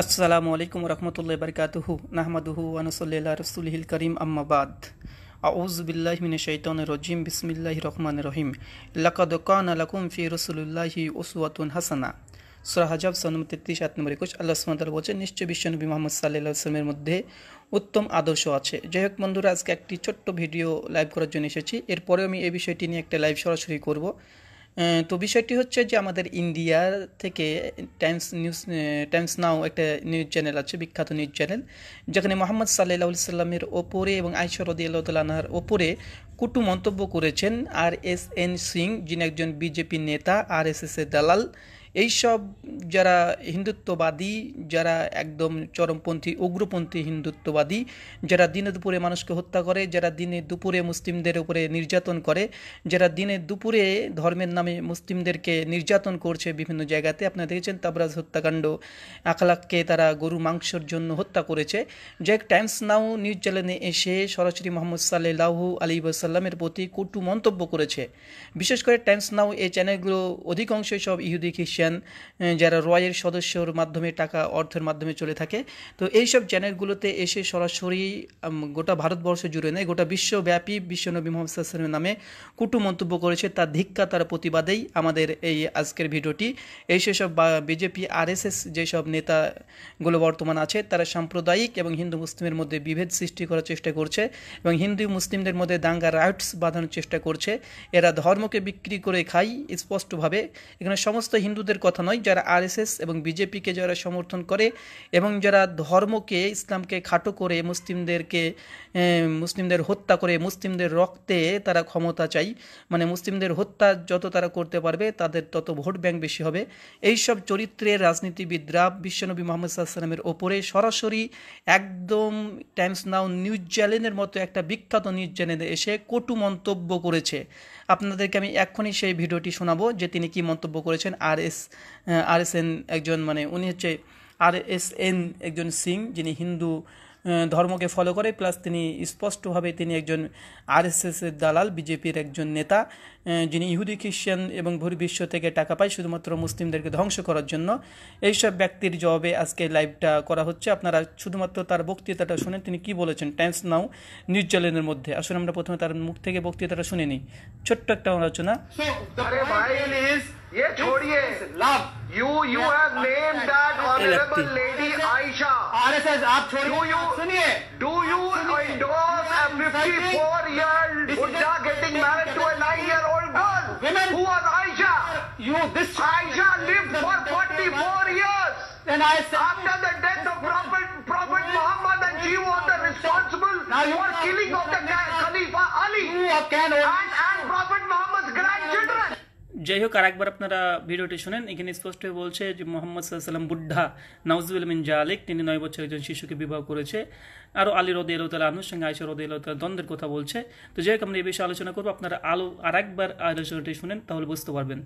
আসসালামু আলাইকুম রহমতুল্লাহ বরকাতুহু, নাহমাদুহু আনসল্লা রসুলহিল করিম আম্মাবাদ আউজ বিল্লাহ মিনে শৈতন রজিম বিসমিল্লাহ রহমান রহিম। লাকাদ কান লাকুম ফি রসুল্লাহি ওসুয়াতুন হাসানা। সুরা হাজাব সনম তেত্রিশ আট নম্বর একুশ। আল্লাহ সুমাতাল বলছেন, নিশ্চয় বিশ্বনবী মোহাম্মদ সাল্লাহ আসলামের মধ্যে উত্তম আদর্শ আছে। যাই হোক বন্ধুরা, আজকে একটি ছোট্ট ভিডিও লাইভ করার জন্য এসেছি। এরপরেও আমি এই বিষয়টি নিয়ে একটা লাইভ সরাসরি করব। তো বিষয়টি হচ্ছে যে আমাদের ইন্ডিয়া থেকে টাইমস নিউজ টাইমস নাও একটা নিউজ চ্যানেল আছে, বিখ্যাত নিউজ চ্যানেল, যেখানে মোহাম্মদ সাল্লাহ সাল্লামের ওপরে এবং আইসর রদি আল্লাহর ওপরে কুটু মন্তব্য করেছেন। আর এস এন সিং, যিনি একজন বিজেপি নেতা, আর এস এস এর দালাল এইসব যারা হিন্দুত্ববাদী, যারা একদম চরমপন্থী, উগ্রপন্থী হিন্দুত্ববাদী, যারা দিনে দুপুরে মানুষকে হত্যা করে, যারা দিনে দুপুরে মুসলিমদের উপরে নির্যাতন করে, যারা দিনে দুপুরে ধর্মের নামে মুসলিমদেরকে নির্যাতন করছে বিভিন্ন জায়গাতে, আপনারা দেখেছেন তাবরাজ হত্যাকাণ্ড, আখলাককে তারা গরু মাংসর জন্য হত্যা করেছে। যে টাইমস নাও নিউজ চ্যানেলে এসে সরাসরি মোহাম্মদ সাল্লাহু আলী সাল্লামের প্রতি কটু মন্তব্য করেছে। বিশেষ করে টাইমস নাও এই চ্যানেলগুলো অধিকাংশই সব ইহুদি, খ্রিস্টান যারা রয়ের সদস্যর মাধ্যমে টাকা অর্থের মাধ্যমে চলে থাকে। তো এইসব চ্যানেলগুলোতে এসে সরাসরি গোটা ভারতবর্ষ জুড়ে নেয়, গোটা বিশ্বব্যাপী বিশ্বনবী মোহাম্মদ সাল্লামের নামে কুটু মন্তব্য করেছে। তার ধিক্কা তার প্রতিবাদেই আমাদের এই আজকের ভিডিওটি। এই সেসব বিজেপি, আরএসএস যেসব নেতাগুলো বর্তমান আছে, তারা সাম্প্রদায়িক এবং হিন্দু মুসলিমের মধ্যে বিভেদ সৃষ্টি করার চেষ্টা করছে এবং হিন্দু মুসলিমদের মধ্যে দাঙ্গা রাইটস বাঁধানোর চেষ্টা করছে। এরা ধর্মকে বিক্রি করে খাই স্পষ্টভাবে। এখানে সমস্ত হিন্দুদের কথা নয়, যারা আরএসএস এবং বিজেপিকে যারা সমর্থন করে এবং যারা ধর্মকে, ইসলামকে খাটো করে, মুসলিমদেরকে মুসলিমদের হত্যা করে, মুসলিমদের রক্তে তারা ক্ষমতা চাই মানে মুসলিমদের হত্যা যত তারা করতে পারবে, তাদের তত ভোট ব্যাংক বেশি হবে। এই এইসব চরিত্রের রাজনীতিবিদরা বিশ্বনবী মোহাম্মদ সাল্লামের ওপরে সরাসরি একদম টাইমস নাও নিউজ চ্যানেলের মতো একটা বিখ্যাত নিউজ চ্যানেলে এসে কটু মন্তব্য করেছে। আপনাদেরকে আমি এক্ষুনি সেই ভিডিওটি শোনাবো যে তিনি কি মন্তব্য করেছেন R S R S N একজন মানে উনি হচ্ছে আর এস এন একজন সিং, যিনি হিন্দু ধর্মকে ফলো করে প্লাস তিনি স্পষ্টভাবে তিনি একজন আর এস আরএসএসের দালাল, বিজেপির একজন নেতা। যিনি ইহুদি খ্রিস্টান এবং বিশ্ব থেকে টাকা পায় শুধুমাত্র মুসলিমদেরকে ধ্বংস করার জন্য এইসব ব্যক্তির জবাবে আজকে লাইভটা করা হচ্ছে আপনারা শুধুমাত্র তার বক্তৃতাটা শুনে তিনি কি বলেছেন টাইমস নাও নিউজ চ্যানেলের মধ্যে আসলে আমরা প্রথমে তার মুখ থেকে বক্তৃতাটা শুনে নিই ছোট্ট একটা আলোচনা अरे भाई ये छोड़िए love you you have name that honourable lady Aisha RSS आप डू छोड़िए यू सुनिए do you endorse A 54 year Buddha getting married to a 9 year old girl. Women- who was Aisha? you this Aisha lived for 44 years. Then I said after the death of Prophet Prophet Muhammad and she was the responsible Now you- for killing of the Khalifa Ali. You can and and Prophet Muhammad's grandchildren যাই হোক আরেকবার আপনারা ভিডিওটি শুনেন। এখানে স্পষ্ট হয়ে বলছে যে মোহাম্মদ সাল্লাম বুদ্ধা নাউজুল মিন জালিক, তিনি নয় বছর একজন শিশুকে বিবাহ করেছে। আরও আলী রদে আল্লাহ আনুর সঙ্গে আয়সা রদে আল্লাহ দ্বন্দ্বের কথা বলছে। তো যাই হোক, আমরা এই বিষয়ে আলোচনা করব। আপনারা আলো আরেকবার আলোচনাটি শুনেন, তাহলে বুঝতে পারবেন।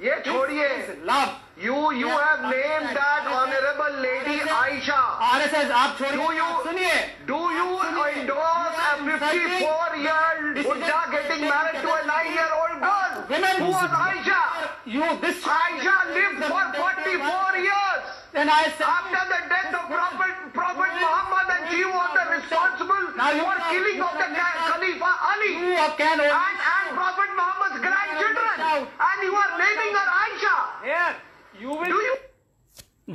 अरे भाई ये छोड़िए love You you have named that honorable lady Aisha. RSS आप Do छोड़िए you सुनिए do you endorse a 54 year Buddha getting married to a 9 year old girl Women- who was Aisha? you this Aisha lived for 44 years then I said after the death of Prophet Prophet Muhammad and she was the responsible Now you- for killing of the Khalifa Ali you can and and Prophet Muhammad's grandchildren and you are naming her Aisha. here you will Do you?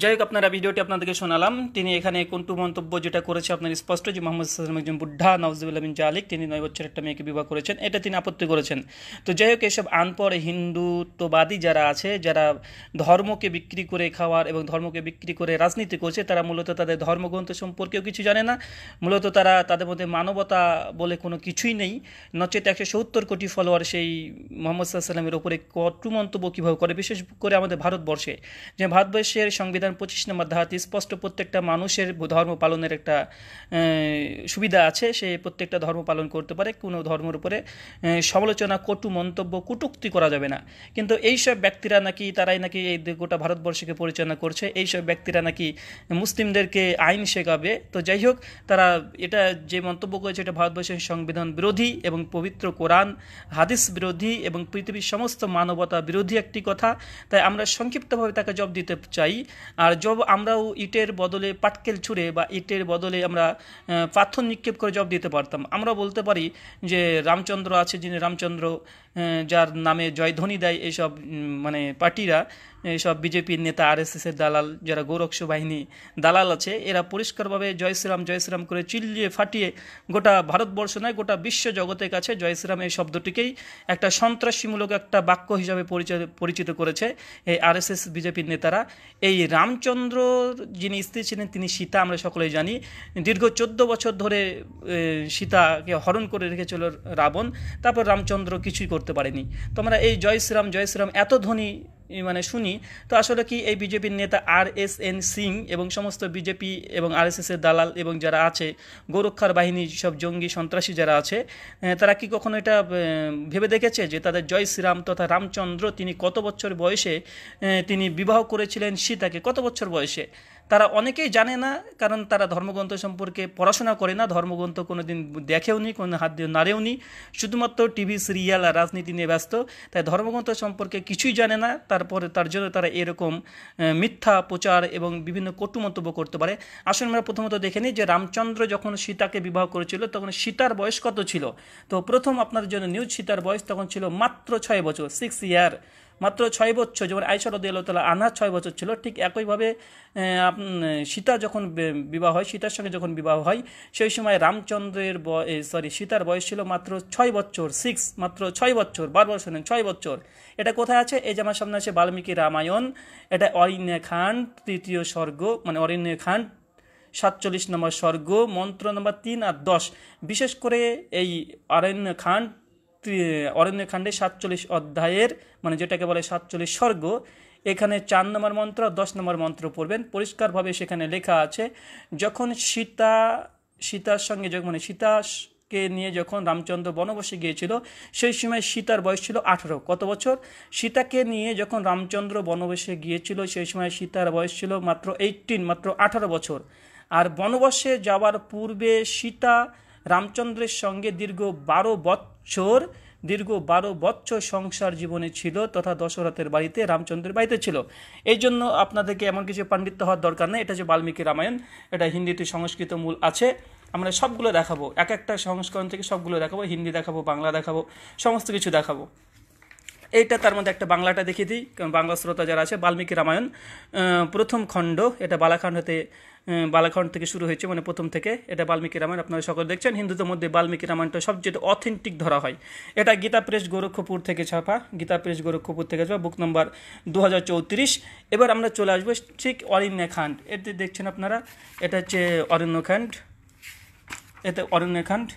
যাই হোক আপনারা ভিডিওটি আপনাদেরকে শোনালাম। তিনি এখানে কোনটু মন্তব্য যেটা করেছে আপনার স্পষ্ট যে মোহাম্মদ সাল্লাম একজন বুদ্ধা নওয়াজুল্লাহ বিন জালিক, তিনি নয় বছর একটা মেয়েকে বিবাহ করেছেন। এটা তিনি আপত্তি করেছেন। তো যাই হোক এসব আনপর হিন্দুত্ববাদী যারা আছে, যারা ধর্মকে বিক্রি করে খাওয়ার এবং ধর্মকে বিক্রি করে রাজনীতি করছে, তারা মূলত তাদের ধর্মগ্রন্থ সম্পর্কেও কিছু জানে না। মূলত তারা তাদের মধ্যে মানবতা বলে কোনো কিছুই নেই। নচেত একশো সত্তর কোটি ফলোয়ার সেই মোহাম্মদ সাল্লামের ওপরে কটু মন্তব্য কীভাবে করে, বিশেষ করে আমাদের ভারতবর্ষে। যে ভারতবর্ষের সংবিধান পঁচিশ নম্বর ধারাতে স্পষ্ট প্রত্যেকটা মানুষের ধর্ম পালনের একটা সুবিধা আছে। সে প্রত্যেকটা ধর্ম পালন করতে পারে। কোনো ধর্মের উপরে সমালোচনা, কটু মন্তব্য, কটুক্তি করা যাবে না। কিন্তু এইসব ব্যক্তিরা নাকি, তারাই নাকি এই গোটা ভারতবর্ষকে পরিচালনা করছে। এইসব ব্যক্তিরা নাকি মুসলিমদেরকে আইন শেখাবে। তো যাই হোক, তারা এটা যে মন্তব্য করেছে, এটা ভারতবর্ষের সংবিধান বিরোধী এবং পবিত্র কোরআন, হাদিস বিরোধী এবং পৃথিবীর সমস্ত মানবতা বিরোধী একটি কথা। তাই আমরা সংক্ষিপ্তভাবে তাকে জব দিতে চাই। আর জব আমরাও ইটের বদলে পাটকেল ছুঁড়ে বা ইটের বদলে আমরা পাথর নিক্ষেপ করে জব দিতে পারতাম। আমরা বলতে পারি যে রামচন্দ্র আছে যিনি রামচন্দ্র যার নামে জয়ধ্বনি দেয় এইসব মানে পার্টিরা। এইসব বিজেপির নেতা আর এর দালাল, যারা গোরক্ষ বাহিনী দালাল আছে, এরা পরিষ্কারভাবে জয় শ্রীরাম জয় শ্রীরাম করে চিল্লিয়ে ফাটিয়ে গোটা ভারতবর্ষ নয়, গোটা বিশ্ব জগতের কাছে জয় শ্রীরাম এই শব্দটিকেই একটা সন্ত্রাসীমূলক একটা বাক্য হিসাবে পরিচয়, পরিচিত করেছে এই আর এস বিজেপির নেতারা। এই রামচন্দ্র যিনি স্ত্রী ছিলেন, তিনি সীতা, আমরা সকলেই জানি। দীর্ঘ চোদ্দ বছর ধরে সীতাকে হরণ করে রেখেছিল রাবণ। তারপর রামচন্দ্র কিছুই করতে পারেনি। তোমরা এই জয় শ্রীরাম জয় শ্রীরাম, এত ধ্বনি ই মানে শুনি, তো আসলে কি এই বিজেপির নেতা আর এস এন সিং এবং সমস্ত বিজেপি এবং আর এস এর দালাল এবং যারা আছে, গোরক্ষার বাহিনী সব জঙ্গি সন্ত্রাসী যারা আছে তারা কি কখনো এটা ভেবে দেখেছে যে তাদের জয় শ্রীরাম তথা রামচন্দ্র তিনি কত বছর বয়সে তিনি বিবাহ করেছিলেন সীতাকে কত বছর বয়সে? তারা অনেকেই জানে না, কারণ তারা ধর্মগ্রন্থ সম্পর্কে পড়াশোনা করে না, ধর্মগ্রন্থ কোনোদিন দেখেও নি কোনো হাত দিয়ে নাড়েও নি শুধুমাত্র টিভি সিরিয়াল আর রাজনীতি নিয়ে ব্যস্ত, তাই ধর্মগ্রন্থ সম্পর্কে কিছুই জানে না, তারপরে তার জন্য তারা এরকম মিথ্যা প্রচার এবং বিভিন্ন কটু মন্তব্য করতে পারে। আসলে আমরা প্রথমত দেখে নিই যে রামচন্দ্র যখন সীতাকে বিবাহ করেছিল, তখন সীতার বয়স কত ছিল? তো প্রথম আপনার জন্য নিউজ সীতার বয়স তখন ছিল মাত্র ছয় বছর সিক্স ইয়ার মাত্র ছয় বছর, যেমন আয়সা রদি আল্লাহ তালা আনহার ছয় বছর ছিল, ঠিক একইভাবে সীতা যখন বিবাহ হয়, সীতার সঙ্গে যখন বিবাহ হয়, সেই সময় রামচন্দ্রের সরি সীতার বয়স ছিল মাত্র ছয় বছর সিক্স মাত্র ছয় বছর বারবার শোনেন, ছয় বছর। এটা কোথায় আছে? এই যে আমার সামনে আছে বাল্মীকি রামায়ণ, এটা অরণ্য খান, তৃতীয় স্বর্গ মানে অরণ্য খান, সাতচল্লিশ নম্বর স্বর্গ, মন্ত্র নম্বর তিন আর দশ। বিশেষ করে এই অরণ্য খান্ড অরণ্যকাণ্ডে সাতচল্লিশ অধ্যায়ের মানে যেটাকে বলে সাতচল্লিশ স্বর্গ, এখানে চার নম্বর মন্ত্র, দশ নম্বর মন্ত্র পড়বেন। পরিষ্কারভাবে সেখানে লেখা আছে, যখন সীতা, সীতার সঙ্গে যখন মানে সীতাকে নিয়ে যখন রামচন্দ্র বনবাসে গিয়েছিল, সেই সময় সীতার বয়স ছিল আঠেরো। কত বছর? সীতাকে নিয়ে যখন রামচন্দ্র বনবাসে গিয়েছিল, সেই সময় সীতার বয়স ছিল মাত্র এইটিন মাত্র আঠারো বছর। আর বনবাসে যাওয়ার পূর্বে সীতা রামচন্দ্রের সঙ্গে দীর্ঘ বারো বৎসর, দীর্ঘ বারো বৎসর সংসার জীবনে ছিল তথা দশরথের বাড়িতে রামচন্দ্রের বাড়িতে ছিল। এই জন্য আপনাদেরকে এমন কিছু পাণ্ডিত্য হওয়ার দরকার নেই। এটা যে বাল্মীকি রামায়ণ। এটা হিন্দিতে সংস্কৃত মূল আছে। আমরা সবগুলো দেখাবো। এক একটা সংস্করণ থেকে সবগুলো দেখাবো। হিন্দি দেখাবো, বাংলা দেখাবো, সমস্ত কিছু দেখাবো। এইটা তার মধ্যে একটা বাংলাটা দেখিয়ে দিই, কারণ বাংলা শ্রোতা যারা আছে, বাল্মীকি রামায়ণ প্রথম খণ্ড, এটা বালাখণ্ড হতে বালাখণ্ড থেকে শুরু হয়েছে মানে প্রথম থেকে, এটা বাল্মীকি রামায়ণ, আপনারা সকলে দেখছেন, হিন্দুদের মধ্যে বাল্মীকি রামায়ণটা সবচেয়ে অথেন্টিক ধরা হয়। এটা গীতা প্রেস গোরক্ষপুর থেকে ছাপা গীতা প্রেস গোরক্ষপুর থেকে ছাপা বুক নম্বর দু হাজার চৌত্রিশ। এবার আমরা চলে আসব ঠিক অরণ্যখান্ড এতে দেখছেন আপনারা, এটা হচ্ছে অরণ্যখান্ড এতে অরণ্যখান্ড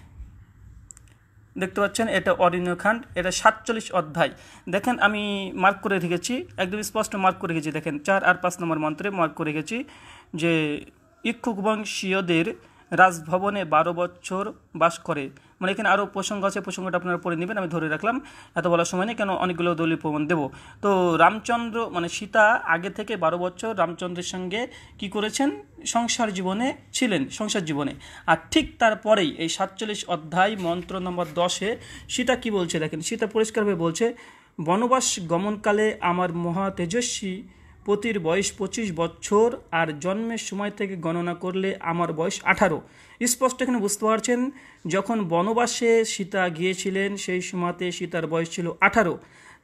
দেখতে পাচ্ছেন, এটা অরণ্যখান্ড এটা সাতচল্লিশ অধ্যায়। দেখেন, আমি মার্ক করে রেখেছি, একদম স্পষ্ট মার্ক করে রেখেছি। দেখেন, চার আর পাঁচ নম্বর মন্ত্রে মার্ক করে রেখেছি যে, ইক্ষুক বংশীয়দের রাজভবনে বারো বছর বাস করে। মানে এখানে আরও প্রসঙ্গ আছে, প্রসঙ্গটা আপনারা পড়ে নেবেন, আমি ধরে রাখলাম। এত বলার সময় নেই, কেন অনেকগুলো দলীয় প্রমাণ দেবো। তো রামচন্দ্র মানে সীতা আগে থেকে বারো বছর রামচন্দ্রের সঙ্গে কি করেছেন? সংসার জীবনে ছিলেন, সংসার জীবনে। আর ঠিক তারপরেই এই সাতচল্লিশ অধ্যায়, মন্ত্র নম্বর দশে সীতা কি বলছে? দেখেন, সীতা পরিষ্কারভাবে বলছে, বনবাস গমনকালে আমার মহা তেজস্বী পতির বয়স পঁচিশ বছর আর জন্মের সময় থেকে গণনা করলে আমার বয়স আঠারো। স্পষ্ট এখানে বুঝতে পারছেন, যখন বনবাসে সীতা গিয়েছিলেন, সেই সময়তে সীতার বয়স ছিল আঠারো।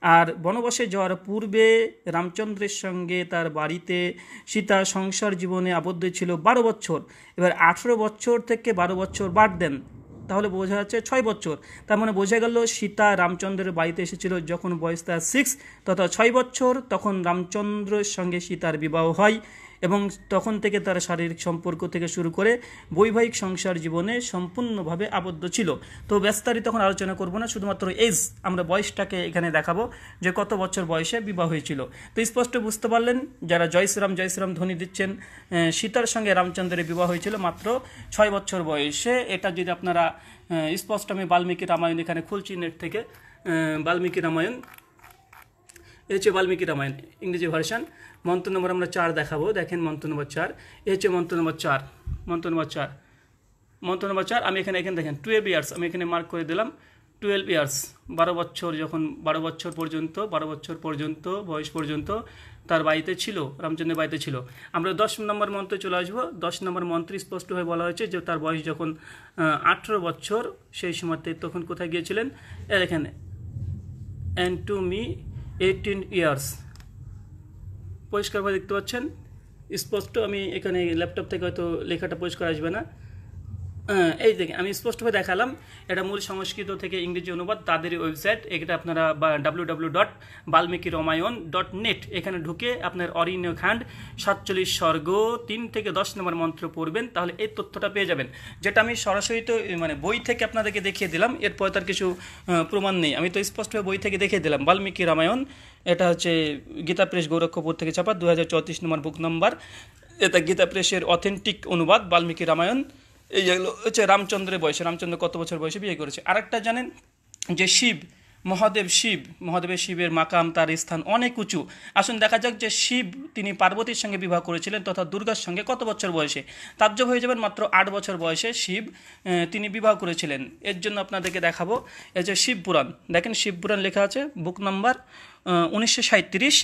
আর বনবাসে যাওয়ার পূর্বে রামচন্দ্রের সঙ্গে তার বাড়িতে সীতা সংসার জীবনে আবদ্ধ ছিল বারো বছর। এবার আঠেরো বছর থেকে বারো বছর বাদ দেন। তাহলে বোঝা যাচ্ছে ছয় বছর। তার মানে বোঝা গেল সীতা রামচন্দ্রের বাড়িতে এসেছিল যখন বয়স তার সিক্স তথা ছয় বছর, তখন রামচন্দ্রের সঙ্গে সীতার বিবাহ হয়। এবং তখন থেকে তার শারীরিক সম্পর্ক থেকে শুরু করে বৈবাহিক সংসার জীবনে সম্পূর্ণভাবে আবদ্ধ ছিল। তো ব্যস্তারি তখন আলোচনা করব না, শুধুমাত্র এজ আমরা বয়সটাকে এখানে দেখাবো, যে কত বছর বয়সে বিবাহ হয়েছিল। তো স্পষ্ট বুঝতে পারলেন, যারা জয় শ্রীরাম জয় শ্রীরাম ধ্বনি দিচ্ছেন সীতার সঙ্গে রামচন্দ্রের বিবাহ হয়েছিল মাত্র ছয় বছর বয়সে। এটা যদি আপনারা স্পষ্ট আমি বাল্মীকি রামায়ণ এখানে খুলছি নেট থেকে বাল্মীকি রামায়ণ। এ হচ্ছে বাল্মীকি রামায়ণ, ইংরেজি ভার্সন মন্ত্র নম্বর আমরা চার দেখাবো। দেখেন মন্ত্র নম্বর চার। এ হচ্ছে মন্ত্র নম্বর চার। মন্ত্র নম্বর চার। মন্ত্র নম্বর চার, আমি এখানে এখানে দেখেন টুয়েলভ ইয়ার্স আমি এখানে মার্ক করে দিলাম টুয়েলভ ইয়ার্স বারো বছর যখন, বারো বছর পর্যন্ত, বারো বছর পর্যন্ত, বয়স পর্যন্ত তার বাড়িতে ছিল, রামচন্দ্রের বাড়িতে ছিল। আমরা দশ নম্বর মন্ত্রে চলে আসব। দশ নম্বর মন্ত্রে স্পষ্টভাবে বলা হয়েছে যে তার বয়স যখন আঠেরো বছর, সেই সময়তে তখন কোথায় গিয়েছিলেন? এ দেখেন and to me eighteen years পরিষ্কারভাবে দেখতে পাচ্ছেন। স্পষ্ট আমি এখানে ল্যাপটপ থেকে হয়তো লেখাটা পরিষ্কার আসবে না। এই দেখে আমি স্পষ্টভাবে দেখালাম, এটা মূল সংস্কৃত থেকে ইংরেজি অনুবাদ, তাদেরই ওয়েবসাইট এটা আপনারা W W dot Valmiki Ramayan dot net এখানে ঢুকে আপনার অরণ্য খান্ড, সাতচল্লিশ স্বর্গ, তিন থেকে দশ নম্বর মন্ত্র পড়বেন, তাহলে এই তথ্যটা পেয়ে যাবেন। যেটা আমি সরাসরি তো মানে বই থেকে আপনাদেরকে দেখিয়ে দিলাম, এরপর তার কিছু প্রমাণ নেই। আমি তো স্পষ্টভাবে বই থেকে দেখিয়ে দিলাম। বাল্মীকি রামায়ণ এটা হচ্ছে গীতা প্রেস গোরক্ষপুর থেকে ছাপা দু হাজার চৌত্রিশ নম্বর বুক নম্বর এটা গীতা প্রেসের অথেন্টিক অনুবাদ বাল্মীকি রামায়ণ এই হচ্ছে রামচন্দ্রের বয়সে, রামচন্দ্র কত বছর বয়সে বিয়ে করেছে? আরেকটা জানেন যে শিব, মহাদেব শিব, মহাদেবের শিবের মাকাম, তার স্থান অনেক উঁচু। আসুন দেখা যাক যে শিব, তিনি পার্বতীর সঙ্গে বিবাহ করেছিলেন তথা দুর্গার সঙ্গে কত বছর বয়সে? তাজ্জব হয়ে যাবেন মাত্র আট বছর বয়সে শিব তিনি বিবাহ করেছিলেন। এর জন্য আপনাদেরকে দেখাবো, এই যে শিব পুরাণ। দেখেন শিব পুরাণ লেখা আছে, বুক নাম্বার উনিশশো সাঁত্রিশ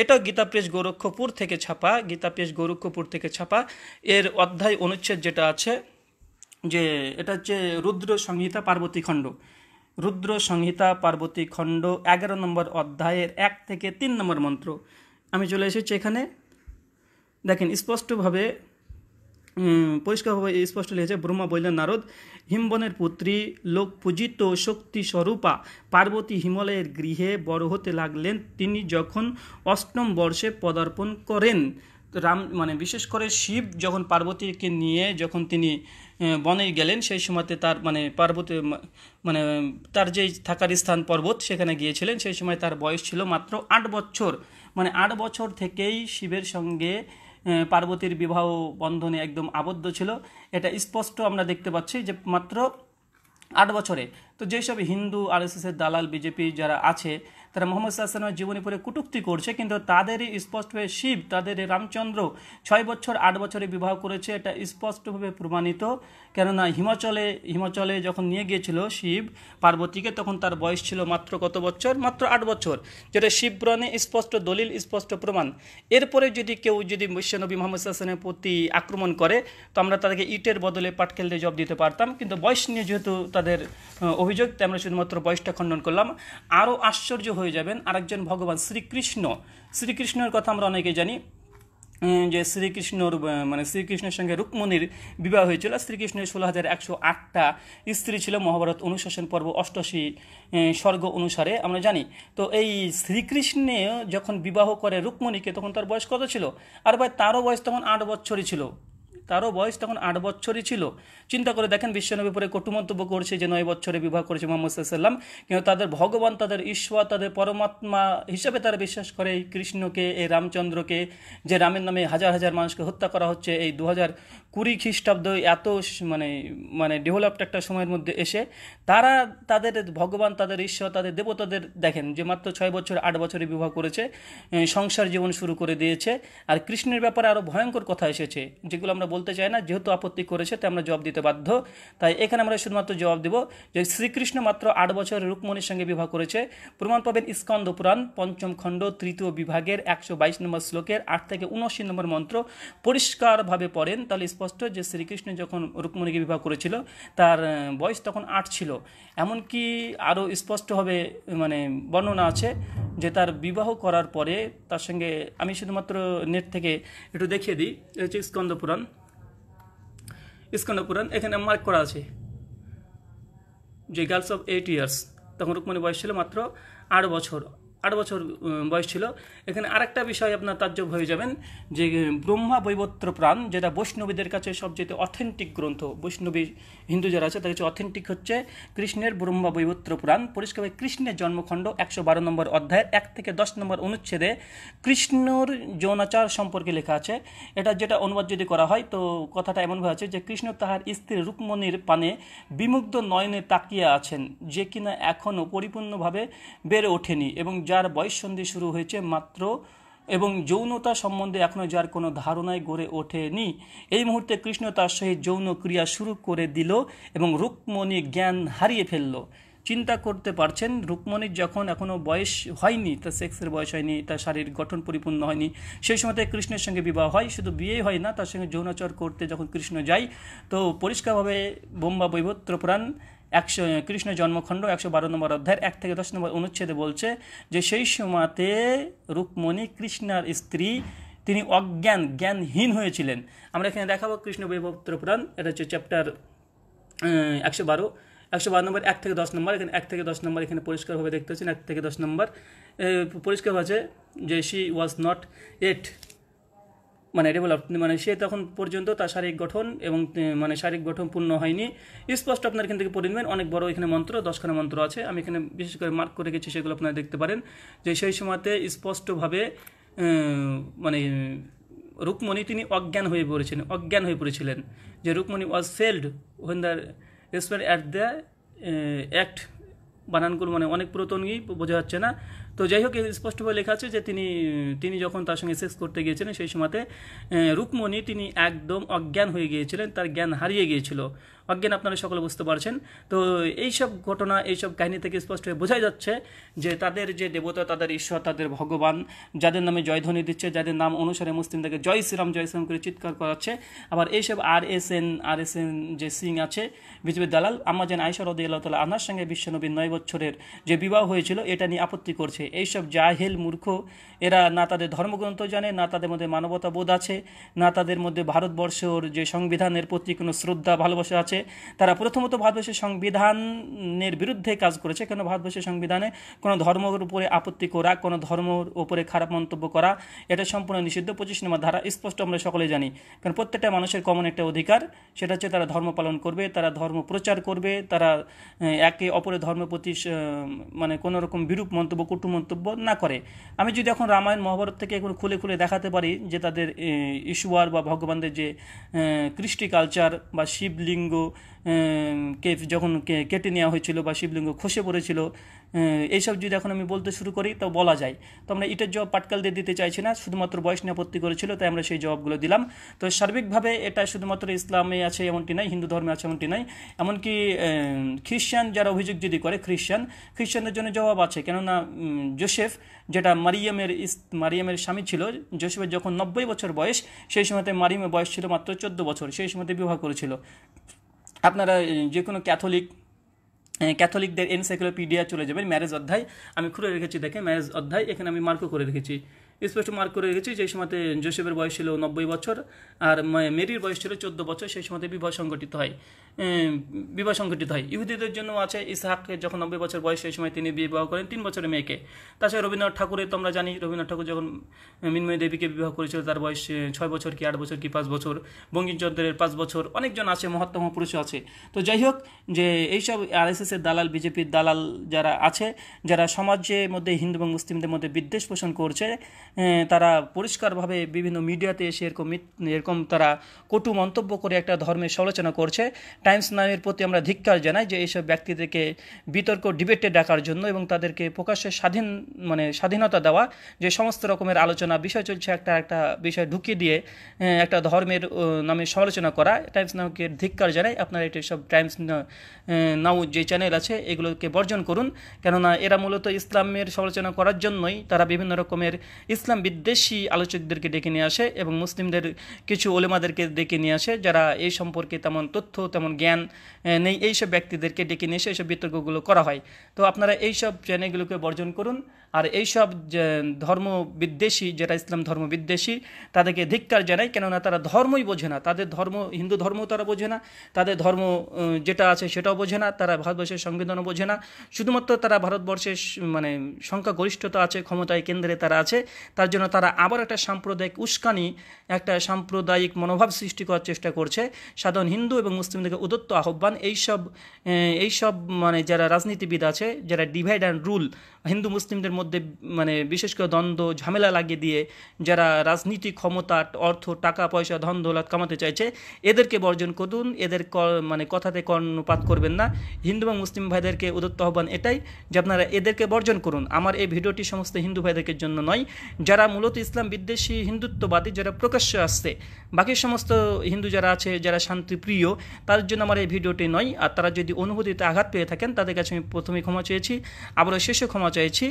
এটাও গীতা প্রেস গোরক্ষপুর থেকে ছাপা গীতা প্রেস গোরক্ষপুর থেকে ছাপা। এর অধ্যায় অনুচ্ছেদ যেটা আছে যে এটা হচ্ছে রুদ্র সংহিতা পার্বতী খণ্ড। রুদ্র সংহিতা পার্বতী খণ্ড এগারো নম্বর অধ্যায়ের এক থেকে তিন নম্বর মন্ত্র। আমি চলে এসেছি এখানে। দেখেন, স্পষ্টভাবে পরিষ্কারভাবে স্পষ্ট লিখেছে, ব্রহ্মা বললেন, নারদ, হিমবনের পুত্রী লোক পূজিত শক্তি স্বরূপা পার্বতী হিমালয়ের গৃহে বড় হতে লাগলেন। তিনি যখন অষ্টম বর্ষে পদার্পণ করেন রাম মানে বিশেষ করে শিব যখন পার্বতীকে নিয়ে যখন তিনি বনে গেলেন, সেই সময়তে তার মানে পার্বতী মানে তার যে থাকার স্থান পর্বত সেখানে গিয়েছিলেন, সেই সময় তার বয়স ছিল মাত্র আট বছর। মানে আট বছর থেকেই শিবের সঙ্গে পার্বতীর বিবাহ বন্ধনে একদম আবদ্ধ ছিল। এটা স্পষ্ট আমরা দেখতে পাচ্ছি যে মাত্র আট বছরে। তো যেসব হিন্দু আরএসএসের দালাল বিজেপি যারা আছে তারা মোহাম্মদ সাল্লামের জীবনী পরে কটূক্তি করছে, কিন্তু তাদেরই স্পষ্টভাবে শিব, তাদের রামচন্দ্র ছয় বছর, আট বছরে বিবাহ করেছে। এটা স্পষ্টভাবে প্রমাণিত। কেননা হিমাচলে হিমাচলে যখন নিয়ে গিয়েছিল শিব পার্বতীকে, তখন তার বয়স ছিল মাত্র কত বছর? মাত্র আট বছর, যেটা শিব পুরাণে স্পষ্ট, দলিল স্পষ্ট প্রমাণ। এরপরে যদি কেউ, যদি বিশ্বনবী মোহাম্মদ সাল্লামের প্রতি আক্রমণ করে, তো আমরা তাদেরকে ইটের বদলে পাটকেল দিয়ে জব দিতে পারতাম। কিন্তু বয়স নিয়ে যেহেতু তাদের, অভিযোগ, তাই আমরা শুধুমাত্র বয়সটা খণ্ডন করলাম। আরও আশ্চর্য হয়ে যাবেন। আরেকজন ভগবান শ্রীকৃষ্ণ। শ্রীকৃষ্ণের কথা আমরা অনেকে জানি যে শ্রীকৃষ্ণর মানে শ্রীকৃষ্ণের সঙ্গে রুক্মণির বিবাহ হয়েছিল। শ্রীকৃষ্ণের ষোলো হাজার একশো আটটা স্ত্রী ছিল, মহাভারত অনুশাসন পর্ব অষ্টশী স্বর্গ অনুসারে আমরা জানি। তো এই শ্রীকৃষ্ণে যখন বিবাহ করে রুক্মণীকে, তখন তার বয়স কত ছিল? আর ভাই, তারও বয়স তখন আট বছরই ছিল। তারও বয়স তখন আট বছরই ছিল। চিন্তা করে দেখেন বিশ্বনবী পরে কটু মন্তব্য করছে যে নয় বছরে বিবাহ করেছে মোহাম্মদ সাল্লাম কিন্তু তাদের ভগবান, তাদের ঈশ্বর, তাদের পরমাত্মা হিসেবে তারা বিশ্বাস করে এই কৃষ্ণকে, এই রামচন্দ্রকে, যে রামের নামে হাজার হাজার মানুষকে হত্যা করা হচ্ছে। এই দু হাজার কুড়ি খ্রিস্টাব্দ এত মানে মানে ডেভেলপড একটা সময়ের মধ্যে এসে তারা তাদের ভগবান, তাদের ঈশ্বর, তাদের দেবতাদের দেখেন যে মাত্র ছয় বছর, আট বছরে বিবাহ করেছে সংসার জীবন শুরু করে দিয়েছে। আর কৃষ্ণের ব্যাপারে আরও ভয়ঙ্কর কথা এসেছে, যেগুলো আমরা বলতে চাই না, যেহেতু আপত্তি করেছে, তাই আমরা জবাব দিতে বাধ্য। তাই এখানে আমরা শুধুমাত্র জবাব দেব যে শ্রীকৃষ্ণ মাত্র আট বছর রুক্মণীর সঙ্গে বিবাহ করেছে। প্রমাণ পাবেন স্কন্দ পুরাণ, পঞ্চম খণ্ড, তৃতীয় বিভাগের একশো বাইশ নম্বর শ্লোকের আট থেকে উনআশি নম্বর মন্ত্র পরিষ্কারভাবে পড়েন। তাহলে স্পষ্ট যে শ্রীকৃষ্ণ যখন রুক্মণীকে বিবাহ করেছিল, তার বয়স তখন আট ছিল। এমনকি আরও স্পষ্টভাবে মানে বর্ণনা আছে যে তার বিবাহ করার পরে তার সঙ্গে আমি শুধুমাত্র নেট থেকে একটু দেখিয়ে দিই হচ্ছে স্কন্দ পুরাণ। স্কন্দ পুরাণ এখানে মার্ক করা আছে। যে গার্লস অফ এইট ইয়ার্স তখন রুকমণি বয়স ছিল মাত্র আট বছর। আট বছর বয়স ছিল। এখানে আরেকটা বিষয় আপনার তাজ্জব হয়ে যাবেন, যে, ব্রহ্মা বৈবত্র প্রাণ, যেটা বৈষ্ণবীদের কাছে সবচেয়ে অথেন্টিক গ্রন্থ। বৈষ্ণবী হিন্দু যারা আছে, তাদের কাছে অথেন্টিক হচ্ছে কৃষ্ণের ব্রহ্মা বৈবত্র পুরাণ। পরিষ্কারভাবে কৃষ্ণের জন্মখণ্ড একশো বারো নম্বর অধ্যায়ের এক থেকে দশ নম্বর অনুচ্ছেদে কৃষ্ণর যৌনাচার সম্পর্কে লেখা আছে। এটা যেটা অনুবাদ যদি করা হয়, তো কথাটা এমনভাবে আছে যে, কৃষ্ণ তাহার স্ত্রী রুক্মণীর পানে বিমুগ্ধ নয়নে তাকিয়ে আছেন, যে কিনা এখনও পরিপূর্ণভাবে বেড়ে ওঠেনি এবং যার বয়ঃসন্ধি শুরু হয়েছে মাত্র এবং যৌনতা সম্বন্ধে এখনও যার কোনো ধারণায় গড়ে ওঠেনি। এই মুহূর্তে কৃষ্ণ তার সহিত যৌন ক্রিয়া শুরু করে দিল এবং রুক্মণী জ্ঞান হারিয়ে ফেলল। চিন্তা করতে পারছেন, রুকমণির যখন এখনও বয়স হয়নি তার সেক্সের বয়স হয়নি তার শারীরিক গঠন পরিপূর্ণ হয়নি, সেই সময়তে কৃষ্ণের সঙ্গে বিবাহ হয়, শুধু বিয়ে হয় না, তার সঙ্গে যৌনাচর করতে যখন কৃষ্ণ যায়, তো পরিষ্কারভাবে বোম্বা বৈভত্র পুরাণ একশো, কৃষ্ণ জন্মখণ্ড একশো বারো নম্বর অধ্যায়ের এক থেকে দশ নম্বর অনুচ্ছেদে বলছে যে সেই সময়তে রুকমণি কৃষ্ণার স্ত্রী, তিনি অজ্ঞান, জ্ঞানহীন হয়েছিলেন। আমরা এখানে দেখাবো কৃষ্ণ বৈভত্র পুরাণ, এটা হচ্ছে চ্যাপ্টার একশো বারো একশো বারো নম্বর এক থেকে দশ নম্বর, এখানে এক থেকে দশ নম্বর এখানে পরিষ্কারভাবে দেখতে পাচ্ছেন, এক থেকে দশ নম্বর পরিষ্কার আছে যে শি ওয়াজ নট এট মানে ডেভেলপ মানে সে তখন পর্যন্ত তার শারীরিক গঠন এবং মানে শারীরিক গঠন পূর্ণ হয়নি। স্পষ্ট আপনার এখান থেকে পড়ে নেবেন, অনেক বড় এখানে মন্ত্র, দশখানা মন্ত্র আছে। আমি এখানে বিশেষ করে মার্ক করে গেছি সেগুলো আপনারা দেখতে পারেন। যে সেই সময়তে স্পষ্টভাবে মানে রুকমণি তিনি অজ্ঞান হয়ে পড়েছিলেন অজ্ঞান হয়ে পড়েছিলেন। যে Rukmini was felled when the respect at the act বানানগুলো মানে অনেক পুরাতনই, বোঝা যাচ্ছে না। তো যাই হোক স্পষ্টভাবে লেখা আছে যে তিনি তিনি যখন তার সঙ্গে সেক্স করতে গিয়েছিলেন, সেই সময়তে রুকমণি তিনি একদম অজ্ঞান হয়ে গিয়েছিলেন, তার জ্ঞান হারিয়ে গিয়েছিল। অজ্ঞান আপনারা সকলে বুঝতে পারছেন। তো এইসব ঘটনা, এইসব কাহিনী থেকে স্পষ্ট হয়ে বোঝাই যাচ্ছে যে তাদের যে দেবতা, তাদের ঈশ্বর, তাদের ভগবান, যাদের নামে জয়ধ্বনি দিচ্ছে, যাদের নাম অনুসারে মুসলিমদেরকে জয় শ্রীরাম জয় শ্রীরাম করে চিৎকার করাচ্ছে। আবার এইসব R S N, R S N যে সিং আছে বিজেপির দালাল আমাজান আয়সা রদি আল্লাহ তালা আনার সঙ্গে বিশ্বনবীর নয় বছরের যে বিবাহ হয়েছিল, এটা নিয়ে আপত্তি করছে। এইসব জাহেল মূর্খ, এরা না তাদের ধর্মগ্রন্থ জানে, না তাদের মধ্যে মানবতা বোধ আছে, না তাদের মধ্যে ভারতবর্ষের যে সংবিধানের প্রতি কোনো শ্রদ্ধা, ভালোবাসা আছে তারা প্রথমত ভারতবর্ষের সংবিধানের বিরুদ্ধে কাজ করেছে। কেন ভারতবর্ষের সংবিধানে কোনো ধর্মের উপরে আপত্তি করা, কোনো ধর্মের উপরে খারাপ মন্তব্য করা, এটা সম্পূর্ণ নিষিদ্ধ। পঁচিশ নম্বর ধারা স্পষ্ট আমরা সকলে জানি। কারণ প্রত্যেকটা মানুষের কমন একটা অধিকার, সেটা হচ্ছে তারা ধর্ম পালন করবে, তারা ধর্ম প্রচার করবে, তারা একে অপরের ধর্মের প্রতি মানে কোনো রকম বিরূপ মন্তব্য, কটু মন্তব্য না করে। আমি যদি এখন রামায়ণ, মহাভারত থেকে এখন খুলে খুলে দেখাতে পারি যে তাদের ঈশ্বর বা ভগবানদের যে কৃষ্টি কালচার বা শিবলিঙ্গ কে যখন কেটে নেওয়া হয়েছিল বা শিবলিঙ্গ খসে পড়েছিল এইসব যদি এখন আমি বলতে শুরু করি, তো বলা যায়। তো আমরা ইটের জবাব পাটকাল দিয়ে দিতে চাইছি না, শুধুমাত্র বয়স নিয়ে আপত্তি করেছিল, তাই আমরা সেই জবাবগুলো দিলাম। তো সার্বিকভাবে এটা শুধুমাত্র ইসলামে আছে এমনটি নয়, হিন্দু ধর্মে আছে এমনটি নয়। এমনকি খ্রিস্টান যারা অভিযোগ যদি করে খ্রিস্টান খ্রিস্টানদের জন্য জবাব আছে। কেননা জোসেফ, যেটা মারিয়ামের মারিয়ামের স্বামী ছিল, জোসেফের যখন নব্বই বছর বয়স, সেই সময়তে মারিয়ামের বয়স ছিল মাত্র চোদ্দ বছর, সেই সময়তে বিবাহ করেছিল। আপনারা যে কোনো ক্যাথলিক ক্যাথলিকদের এনসাইক্লোপিডিয়া চলে যাবেন ম্যারেজ অধ্যায়। আমি খুলে রেখেছি দেখে ম্যারেজ অধ্যায়, এখানে আমি মার্কও করে রেখেছি। স্পষ্ট মার্ক করে রেখেছি যে সময়তে জোসেফের বয়স ছিল নব্বই বছর, আর মেরির বয়স ছিল চোদ্দ বছর, সেই সময়তে বিবাহ সংগঠিত হয়। বিবাহ সংঘটিত হয়। ইহুদিদের জন্য আছে ইসহাক যখন নব্বই বছর বয়স সেই সময় তিনি বিবাহ করেন, তিন বছরের মেয়েকে। তাছাড়া রবীন্দ্রনাথ ঠাকুরের তো আমরা জানি, রবীন্দ্রনাথ ঠাকুর যখন মিনময় দেবীকে বিবাহ করেছিল, তার বয়স ছয় বছর কি, আট বছর কি, পাঁচ বছর। বঙ্কিমচন্দ্রের পাঁচ বছর। অনেকজন আছে মহাত্মা মহাপুরুষও আছে। তো যাই হোক, যে এইসব আরএসএস এর দালাল, বিজেপির দালাল যারা আছে, যারা সমাজের মধ্যে হিন্দু এবং মুসলিমদের মধ্যে বিদ্বেষ পোষণ করছে তারা পরিষ্কারভাবে বিভিন্ন মিডিয়াতে এসে এরকম এরকম তারা কটু মন্তব্য করে একটা ধর্মের সমালোচনা করছে। টাইমস নামের প্রতি আমরা ধিক্কার জানাই যে এইসব ব্যক্তিদেরকে বিতর্ক, ডিবেটে ডাকার জন্য এবং তাদেরকে প্রকাশ্যে স্বাধীন মানে স্বাধীনতা দেওয়া, যে সমস্ত রকমের আলোচনা, বিষয় চলছে একটা একটা বিষয় ঢুকিয়ে দিয়ে একটা ধর্মের নামে সমালোচনা করা, টাইমস নামকে ধিক্কার জানাই। আপনারা এটা সব টাইমস নাও যে চ্যানেল আছে, এগুলোকে বর্জন করুন। কেননা এরা মূলত ইসলামের সমালোচনা করার জন্যই তারা বিভিন্ন রকমের ইসলাম বিদ্বেষী আলোচকদেরকে ডেকে নিয়ে আসে এবং মুসলিমদের কিছু ওলেমাদেরকে ডেকে নিয়ে আসে, যারা এই সম্পর্কে তেমন তথ্য, তেমন জ্ঞান নেই, এইসব ব্যক্তিদেরকে ডেকে নিয়ে এসে এইসব বিতর্কগুলো করা হয়। তো আপনারা এইসব চ্যানেলগুলোকে বর্জন করুন আর এইসব ধর্ম বিদ্বেষী যারা ইসলাম ধর্ম বিদ্বেষী, তাদেরকে ধিক্কার জানাই। কেননা তারা ধর্মই বোঝে না। তাদের ধর্ম, হিন্দু ধর্মও তারা বোঝে না। তাদের ধর্ম যেটা আছে সেটাও বোঝে না। তারা ভারতবর্ষের সংবিধানও বোঝে না। শুধুমাত্র তারা ভারতবর্ষের মানে সংখ্যাগরিষ্ঠতা আছে, ক্ষমতায় কেন্দ্রে তারা আছে, তার জন্য তারা আবার একটা সাম্প্রদায়িক উস্কানি, একটা সাম্প্রদায়িক মনোভাব সৃষ্টি করার চেষ্টা করছে। সাধারণ হিন্দু এবং মুসলিমদেরকে উদত্ত আহ্বান এইসব এইসব মানে যারা রাজনীতিবিদ আছে যারা ডিভাইড অ্যান্ড রুল হিন্দু মুসলিমদের মধ্যে মানে বিশেষ করে দ্বন্দ্ব, ঝামেলা লাগিয়ে দিয়ে যারা রাজনীতি ক্ষমতা, অর্থ, টাকা, পয়সা, ধন, দৌলত কামাতে চাইছে, এদেরকে বর্জন করুন, এদের মানে কথাতে কর্ণপাত করবেন না। হিন্দু এবং মুসলিম ভাইদেরকে উদত্ত আহ্বান এটাই যে আপনারা এদেরকে বর্জন করুন। আমার এই ভিডিওটি সমস্ত হিন্দু ভাইদেরকে জন্য নয়, যারা মূলত ইসলাম বিদ্বেষী, হিন্দুত্ববাদী, যারা প্রকাশ্যে আসছে, বাকি সমস্ত হিন্দু যারা আছে, যারা শান্তিপ্রিয়, তাদের জন্য আমার এই ভিডিওটি নয়। আর তারা যদি অনুভূতিতে আঘাত পেয়ে থাকেন, তাদের কাছে আমি প্রথমে ক্ষমা চেয়েছি। আবারও শেষে ক্ষমা চাইছি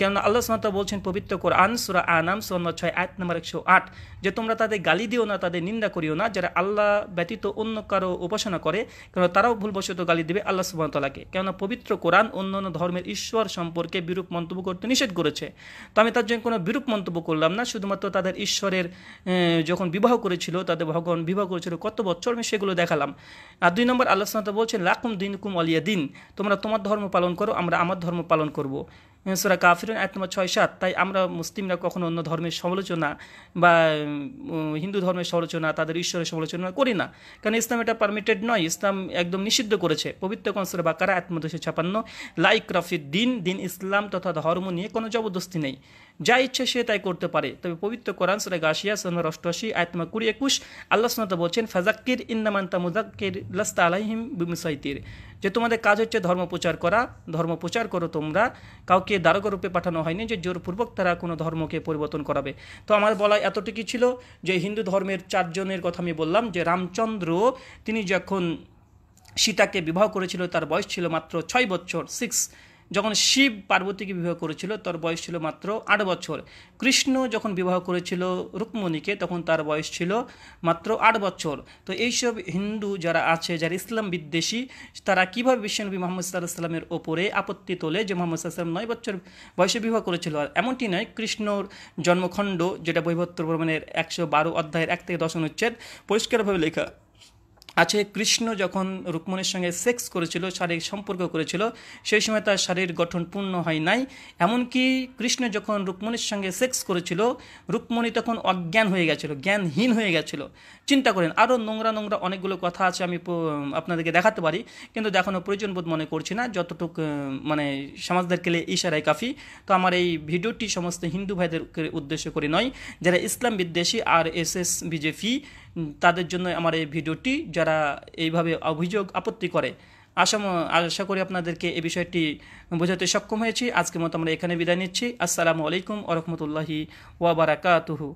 কেননা আল্লাহ সুমাতা বলছেন, পবিত্র কোরআন, সুরা আনাম সোনা ছয় আট নম্বর একশো আট, যে তোমরা তাদের গালি দিও না, তাদের নিন্দা করিও না, যারা আল্লাহ ব্যতীত অন্য কারও উপাসনা করে কেন তারাও ভুলবশত গালি দেবে আল্লাহ সুবাহতালাকে কেননা পবিত্র কোরআন অন্য অন্য ধর্মের ঈশ্বর সম্পর্কে বিরূপ মন্তব্য করতে নিষেধ করেছে। তো আমি তার জন্য কোনো বিরূপ মন্তব্য করলাম না, শুধুমাত্র তাদের ঈশ্বরের যখন বিবাহ করেছিল, তাদের ভগবান বিবাহ করেছিল কত বছর, আমি সেগুলো দেখালাম। আর দুই নম্বর, আল্লাহ সাল্লাহ বলছেন, লাকুম দিন কুম আলিয়া দিন তোমরা তোমার ধর্ম পালন করো, আমরা আমার ধর্ম পালন করব। সুরা কাফির এক নম্বর ছয় সাত। তাই আমরা মুসলিমরা কখনো অন্য ধর্মের সমালোচনা বা হিন্দু ধর্মের সমালোচনা, তাদের ঈশ্বরের সমালোচনা করি না। কারণ ইসলাম এটা পারমিটেড নয়। ইসলাম একদম নিষিদ্ধ করেছে। পবিত্র কনসুর বাকারা এক দুশো ছাপান্ন, লাইক রফির দিন দিন ইসলাম তথা ধর্ম নিয়ে কোনো জবরদস্তি নেই। যা ইচ্ছে সে তাই করতে পারে। তবে পবিত্র কোরআন সুরা গাশিয়া সন্মার অষ্টআশি আয়তমা কুড়ি একুশ, আল্লাহ সুনাতা বলছেন ফাজাক্কির ইন্নামান্তা মুজাক্কির লাস্তা আলাইহিম বিমসাইতির। যে তোমাদের কাজ হচ্ছে ধর্ম প্রচার করা, ধর্ম প্রচার করো তোমরা। কাউকে দ্বারকরূপে পাঠানো হয়নি যে জোরপূর্বক তারা কোনো ধর্মকে পরিবর্তন করাবে। তো আমার বলা এতটুকু ছিল যে হিন্দু ধর্মের চারজনের কথা আমি বললাম, যে রামচন্দ্র, তিনি যখন সীতাকে বিবাহ করেছিল, তার বয়স ছিল মাত্র ছয় বছর সিক্স যখন শিব পার্বতীকে বিবাহ করেছিল, তার বয়স ছিল মাত্র আট বছর। কৃষ্ণ যখন বিবাহ করেছিল রুক্মণীকে, তখন তার বয়স ছিল মাত্র আট বছর। তো এইসব হিন্দু যারা আছে, যারা ইসলাম বিদ্বেষী, তারা কীভাবে বিশ্বনবী মোহাম্মদ সাল্লাহ সাল্লামের ওপরে আপত্তি তোলে যে মোহাম্মদ সাল্লাম নয় বছর বয়সে বিবাহ করেছিল? আর এমনটি নয়, কৃষ্ণর জন্মখণ্ড, যেটা বৈভত্র প্রমাণের একশো বারো অধ্যায়ের এক থেকে দশ অনুচ্ছেদ পরিষ্কারভাবে লেখা। আছে, কৃষ্ণ যখন রুক্মণীর সঙ্গে সেক্স করেছিল, শারীরিক সম্পর্ক করেছিল, সেই সময় তার শারীর গঠন পূর্ণ হয় নাই। এমনকি কৃষ্ণ যখন রুক্মণীর সঙ্গে সেক্স করেছিল, রুক্মণী তখন অজ্ঞান হয়ে গেছিল, জ্ঞানহীন হয়ে গেছিল। চিন্তা করেন আরও নোংরা নোংরা অনেকগুলো কথা আছে, আমি আপনাদেরকে দেখাতে পারি, কিন্তু দেখানোর প্রয়োজন বোধ মনে করছি না, যতটুকু মানে সমাজদের কেলে ইশারায় কাফি। তো আমার এই ভিডিওটি সমস্ত হিন্দু ভাইদের উদ্দেশ্য করে নয়, যারা ইসলাম বিদ্বেষী, আর এস এস বিজেপি তাদের জন্য আমার এই ভিডিওটি, যারা এইভাবে অভিযোগ আপত্তি করে। আশা আশা করি আপনাদেরকে এই বিষয়টি বোঝাতে সক্ষম হয়েছি। আজকের মতো আমরা এখানে বিদায় নিচ্ছি। আসসালামু আলাইকুম ওরহমতুল্লাহি ওয়াবারাকাতুহু